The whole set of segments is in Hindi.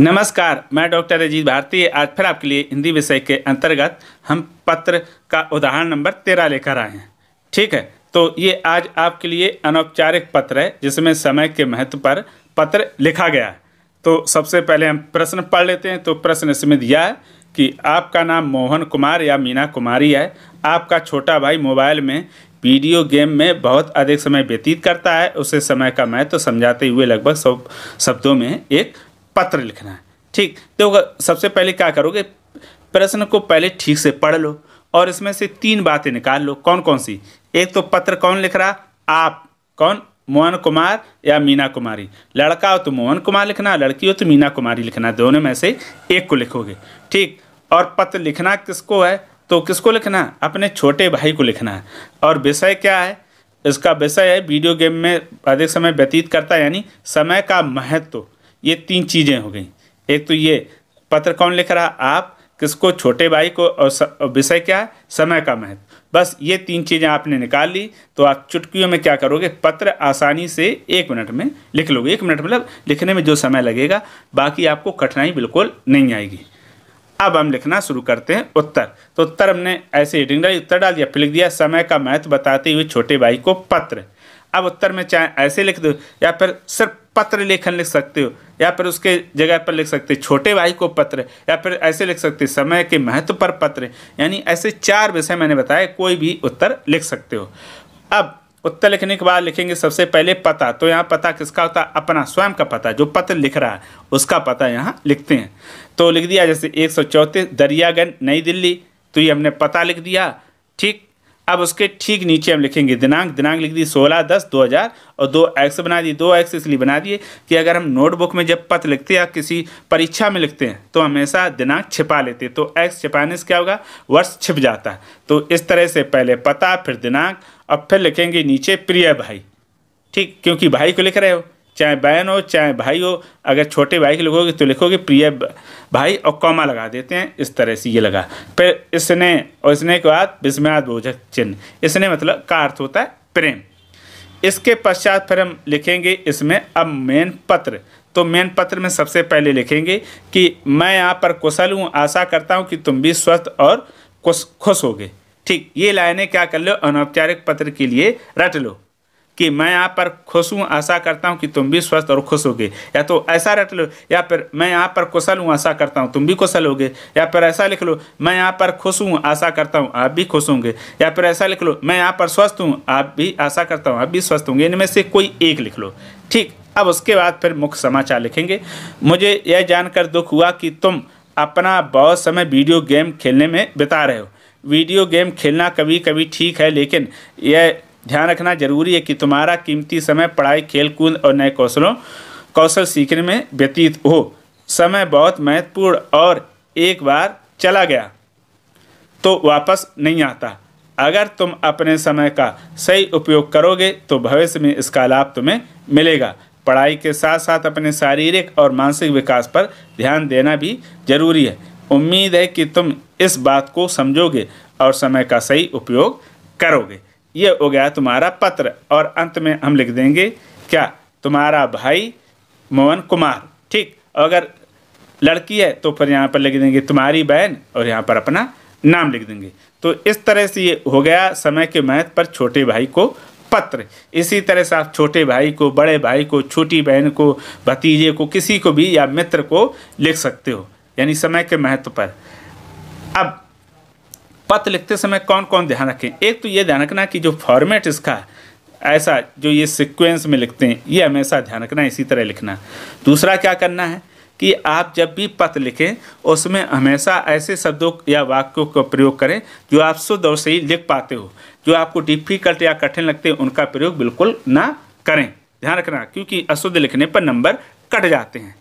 नमस्कार, मैं डॉक्टर अजीत भारती। आज फिर आपके लिए हिंदी विषय के अंतर्गत हम पत्र का उदाहरण नंबर तेरह लेकर आए हैं। ठीक है तो ये आज आपके लिए अनौपचारिक पत्र है, जिसमें समय के महत्व पर पत्र लिखा गया है। तो सबसे पहले हम प्रश्न पढ़ लेते हैं तो प्रश्न इसमें दिया है कि आपका नाम मोहन कुमार या मीना कुमारी है। आपका छोटा भाई मोबाइल में वीडियो गेम में बहुत अधिक समय व्यतीत करता है, उसे समय का महत्व तो समझाते हुए लगभग सौ शब्दों में एक पत्र लिखना है। ठीक? तो सबसे पहले क्या करोगे? प्रश्न को पहले ठीक से पढ़ लो और इसमें से तीन बातें निकाल लो। कौन कौन सी? एक तो पत्र कौन लिख रहा? आप। कौन? मोहन कुमार या मीना कुमारी? लड़का हो तो मोहन कुमार लिखना, लड़की हो तो मीना कुमारी लिखना। दोनों में से एक को लिखोगे। ठीक? और पत्र लिखना किसको है? तो किसको लिखना? अपने छोटे भाई को लिखना है। और विषय क्या है? इसका विषय है, वीडियो गेम में अधिक समय व्यतीत करता है, यानी समय का महत्व। ये तीन चीज़ें हो गई। एक तो ये पत्र कौन लिख रहा? आप। किसको? छोटे भाई को। और विषय क्या? है समय का महत्व। बस ये तीन चीज़ें आपने निकाल ली। तो आप चुटकियों में क्या करोगे? पत्र आसानी से एक मिनट में लिख लोगे। एक मिनट मतलब लिखने में जो समय लगेगा, बाकी आपको कठिनाई बिल्कुल नहीं आएगी। अब हम लिखना शुरू करते हैं उत्तर। तो उत्तर हमने ऐसे हेडिंग डाली। उत्तर डाल दिया। फिर लिख दिया, समय का महत्व बताते हुए छोटे भाई को पत्र। अब उत्तर में चाहे ऐसे लिख दो, या फिर सिर्फ़ पत्र लेखन लिख सकते हो, या फिर उसके जगह पर लिख सकते छोटे भाई को पत्र, या फिर ऐसे लिख सकते समय के महत्व पर पत्र, यानी ऐसे चार विषय मैंने बताए, कोई भी उत्तर लिख सकते हो। अब उत्तर लिखने के बाद लिखेंगे सबसे पहले पता तो यहाँ पता किसका होता? है अपना, स्वयं का पता, जो पत्र लिख रहा है, उसका पता यहाँ लिखते हैं। तो लिख दिया जैसे एक सौ चौंतीस, दरियागंज, नई दिल्ली तो ये हमने पता लिख दिया, ठीक? अब उसके ठीक नीचे हम लिखेंगे दिनांक। दिनांक लिख दी सोलह दस दो हज़ार और दो एक्स बना दिए दो एक्स इसलिए बना दिए कि अगर हम नोटबुक में जब पत्र लिखते हैं या किसी परीक्षा में लिखते हैं तो हमेशा दिनांक छिपा लेते हैं। तो एक्स छिपाने से क्या होगा? वर्ष छिप जाता है। तो इस तरह से पहले पता, फिर दिनांक और फिर लिखेंगे नीचे प्रिय भाई। ठीक? क्योंकि भाई को लिख रहे हो। चाहे बहन हो, चाहे भाई हो, अगर छोटे भाई के लिखोगे तो लिखोगे, प्रिय भाई और कौमा लगा देते हैं, इस तरह से ये लगा। फिर इसने और इसने के बाद विस्मयाद बोझक चिन्ह। इसने मतलब का अर्थ होता है प्रेम। इसके पश्चात फिर हम लिखेंगे इसमें अब मेन पत्र। तो मेन पत्र में सबसे पहले लिखेंगे कि मैं यहाँ पर कुशल हूँ, आशा करता हूँ कि तुम भी स्वस्थ और खुश होगे। ठीक, ये लाइनें क्या कर लो? अनौपचारिक पत्र के लिए रट लो। कि मैं यहाँ पर खुश हूँ, आशा करता हूँ कि तुम भी स्वस्थ और खुश होगे। या तो ऐसा रट लो, या फिर मैं यहाँ पर कुशल हूँ, आशा करता हूँ तुम भी कुशल होगे। या फिर ऐसा लिख लो, मैं यहाँ पर खुश हूँ, आशा करता हूँ आप भी खुश होंगे। या फिर ऐसा लिख लो, मैं यहाँ पर स्वस्थ हूँ, आप भी आशा करता हूँ आप भी स्वस्थ होंगे। इनमें से कोई एक लिख लो। ठीक, अब उसके बाद फिर मुख्य समाचार लिखेंगे। मुझे यह जानकर दुख हुआ कि तुम अपना बहुत समय वीडियो गेम खेलने में बिता रहे हो। वीडियो गेम खेलना कभी कभी ठीक है, लेकिन यह ध्यान रखना ज़रूरी है कि तुम्हारा कीमती समय पढ़ाई खेल कूद और नए कौशलों, कौशल सीखने में व्यतीत हो। समय बहुत महत्वपूर्ण और एक बार चला गया तो वापस नहीं आता। अगर तुम अपने समय का सही उपयोग करोगे तो भविष्य में इसका लाभ तुम्हें मिलेगा। पढ़ाई के साथ साथ अपने शारीरिक और मानसिक विकास पर ध्यान देना भी ज़रूरी है। उम्मीद है कि तुम इस बात को समझोगे और समय का सही उपयोग करोगे। ये हो गया तुम्हारा पत्र। और अंत में हम लिख देंगे, क्या? तुम्हारा भाई मोहन कुमार। ठीक? अगर लड़की है तो फिर यहाँ पर लिख देंगे तुम्हारी बहन और यहाँ पर अपना नाम लिख देंगे। तो इस तरह से ये हो गया समय के महत्व पर छोटे भाई को पत्र। इसी तरह से आप छोटे भाई को, बड़े भाई को, छोटी बहन को, भतीजे को, किसी को भी या मित्र को लिख सकते हो। यानी समय के महत्व पर। अब पत्र लिखते समय कौन कौन ध्यान रखें? एक तो ये ध्यान रखना कि जो फॉर्मेट इसका, ऐसा जो ये सिक्वेंस में लिखते हैं, ये हमेशा ध्यान रखना, इसी तरह लिखना। दूसरा क्या करना है कि आप जब भी पत्र लिखें, उसमें हमेशा ऐसे शब्दों या वाक्यों का प्रयोग करें जो आप शुद्ध और सही लिख पाते हो। जो आपको डिफ़िकल्ट या कठिन लगते हैं, उनका प्रयोग बिल्कुल ना करें। ध्यान रखना, क्योंकि अशुद्ध लिखने पर नंबर कट जाते हैं।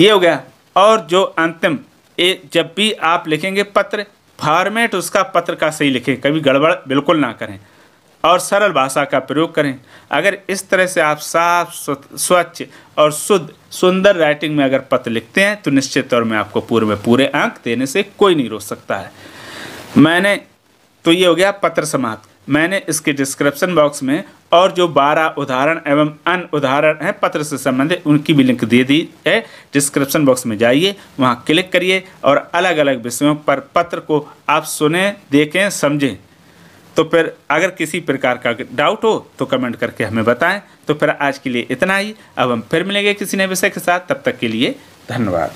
ये हो गया। और जो अंतिम जब भी आप लिखेंगे पत्र फॉर्मेट उसका पत्र का सही लिखें, कभी गड़बड़ बिल्कुल ना करें। और सरल भाषा का प्रयोग करें। अगर इस तरह से आप साफ़ स्वच्छ और शुद्ध, सुंदर राइटिंग में अगर पत्र लिखते हैं तो निश्चित तौर में आपको पूर्व में पूरे अंक देने से कोई नहीं रोक सकता है। मैंने तो ये हो गया पत्र समाप्त। मैंने इसके डिस्क्रिप्शन बॉक्स में और जो बारह उदाहरण एवं अन्य उदाहरण हैं, पत्र से संबंधित, उनकी भी लिंक दे दी है। डिस्क्रिप्शन बॉक्स में जाइए, वहाँ क्लिक करिए और अलग अलग विषयों पर पत्र को आप सुने, देखें, समझें। तो फिर अगर किसी प्रकार का डाउट हो तो कमेंट करके हमें बताएँ। तो फिर आज के लिए इतना ही। अब हम फिर मिलेंगे किसी नए विषय के साथ। तब तक के लिए धन्यवाद।